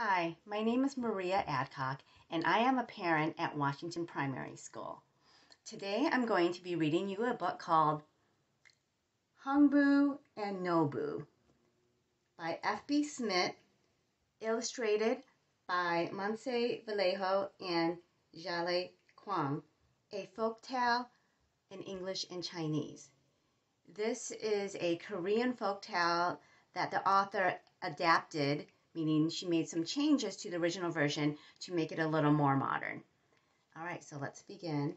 Hi, my name is Maria Adcock, and I am a parent at Washington Primary School. Today I'm going to be reading you a book called Heungbu and Nolbu by F.B. Smith, illustrated by Montse Vallejo and Xiaolei Kwang, a folk tale in English and Chinese. This is a Korean folk tale that the author adapted meaning she made some changes to the original version to make it a little more modern. All right, so let's begin.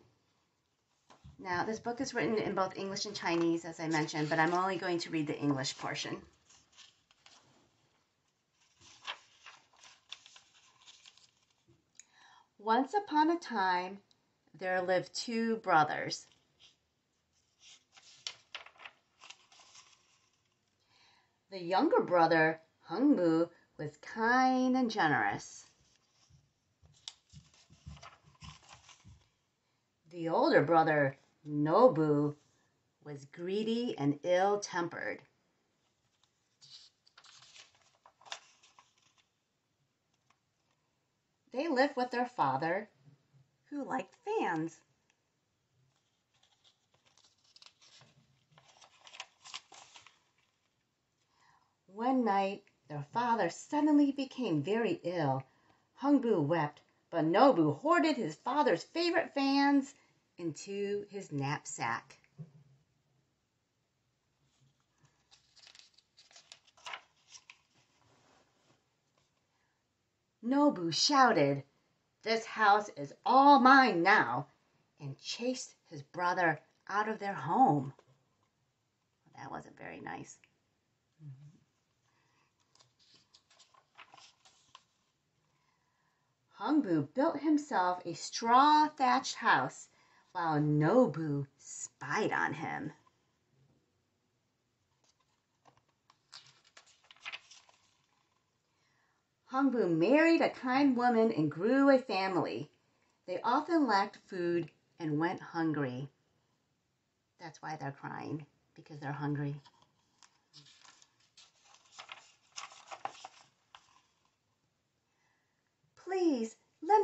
Now, this book is written in both English and Chinese, as I mentioned, but I'm only going to read the English portion. Once upon a time, there lived two brothers. The younger brother, Heungbu, was kind and generous. The older brother, Nolbu, was greedy and ill tempered. They lived with their father, who liked fans. One night, their father suddenly became very ill. Hung Heungbu wept, but Nolbu hoarded his father's favorite fans into his knapsack. Nolbu shouted, This house is all mine now, and chased his brother out of their home. That wasn't very nice. Heungbu built himself a straw thatched house while Nolbu spied on him. Heungbu married a kind woman and grew a family. They often lacked food and went hungry. That's why they're crying, because they're hungry.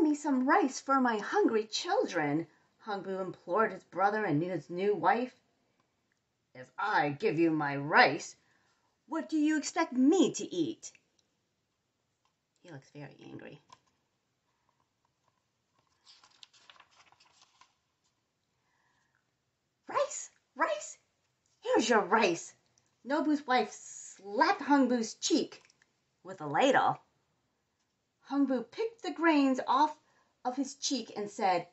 Me some rice for my hungry children, Heungbu implored his brother and his new wife. If I give you my rice, what do you expect me to eat? He looks very angry. Rice, rice, here's your rice. Nolbu's wife slapped Heungbu's cheek with a ladle. Heungbu picked the grains off of his cheek and said,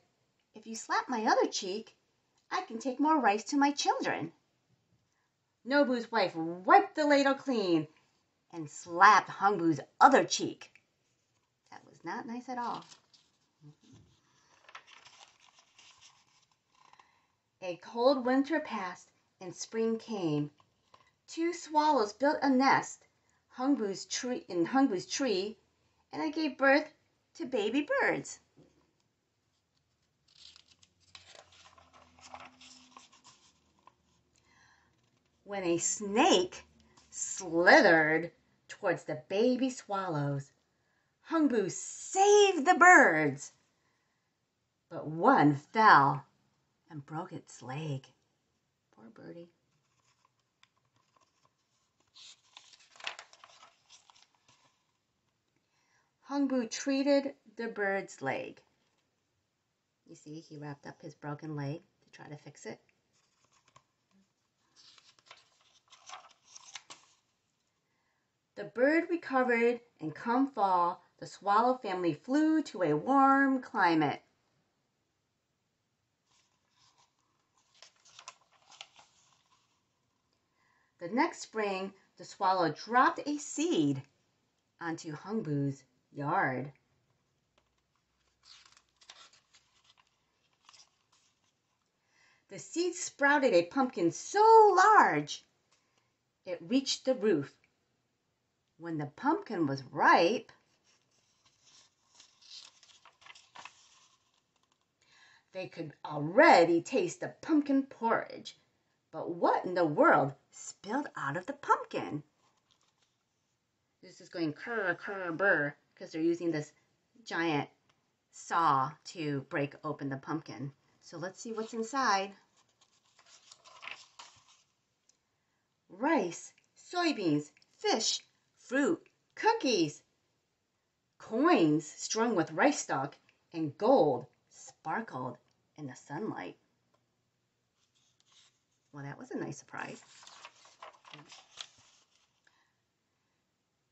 If you slap my other cheek, I can take more rice to my children. Nolbu's wife wiped the ladle clean and slapped Heungbu's other cheek. That was not nice at all. A cold winter passed and spring came. Two swallows built a nest Heungbu's tree, in Heungbu's tree and I gave birth to baby birds. When a snake slithered towards the baby swallows, Heungbu saved the birds, but one fell and broke its leg. Poor birdie. Heungbu treated the bird's leg. You see, he wrapped up his broken leg to try to fix it. The bird recovered, and come fall, the swallow family flew to a warm climate. The next spring, the swallow dropped a seed onto Heungbu's yard. The seeds sprouted a pumpkin so large it reached the roof. When the pumpkin was ripe, they could already taste the pumpkin porridge. But what in the world spilled out of the pumpkin? This is going cur, cur, burr. Because they're using this giant saw to break open the pumpkin. So let's see what's inside. Rice, soybeans, fish, fruit, cookies, coins strung with rice stalk, and gold sparkled in the sunlight. Well, that was a nice surprise.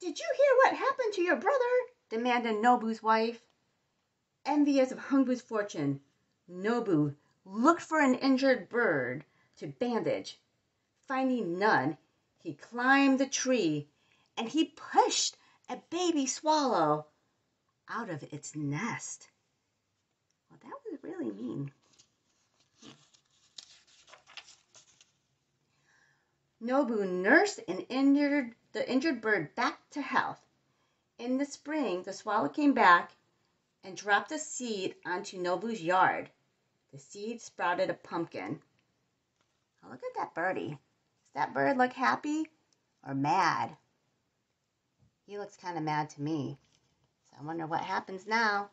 Did you hear what happened to your brother? Demanded Nolbu's wife. Envious of Heungbu's fortune, Nolbu looked for an injured bird to bandage. Finding none, he climbed the tree and he pushed a baby swallow out of its nest. Well, that was really mean. Nolbu nursed and injured the injured bird back to health. In the spring, the swallow came back and dropped a seed onto Nolbu's yard. The seed sprouted a pumpkin. Oh, look at that birdie. Does that bird look happy or mad? He looks kind of mad to me. So I wonder what happens now.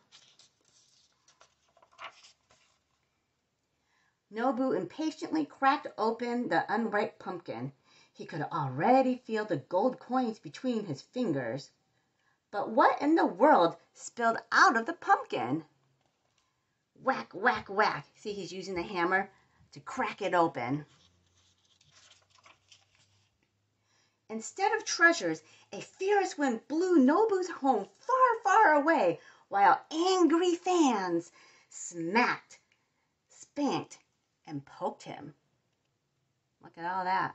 Nolbu impatiently cracked open the unripe pumpkin. He could already feel the gold coins between his fingers. But what in the world spilled out of the pumpkin? Whack, whack, whack. See, he's using the hammer to crack it open. Instead of treasures, a fierce wind blew Nolbu's home far, far away, while angry fans smacked, spanked, and poked him. Look at all that.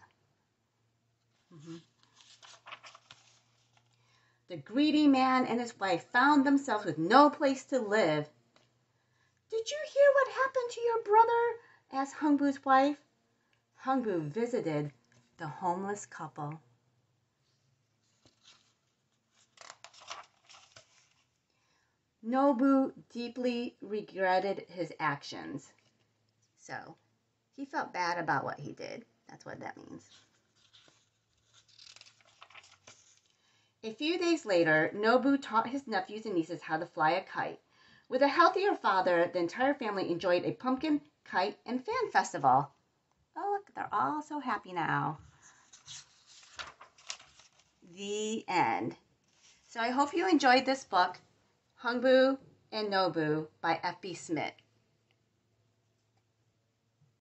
Mm-hmm. The greedy man and his wife found themselves with no place to live. Did you hear what happened to your brother? asked Heungbu's wife. Heungbu visited the homeless couple. Nolbu deeply regretted his actions. So, he felt bad about what he did. That's what that means. A few days later, Nolbu taught his nephews and nieces how to fly a kite. With a healthier father, the entire family enjoyed a pumpkin, kite, and fan festival. Oh, look, they're all so happy now. The end. So I hope you enjoyed this book, Heungbu and Nolbu by F.B. Smith.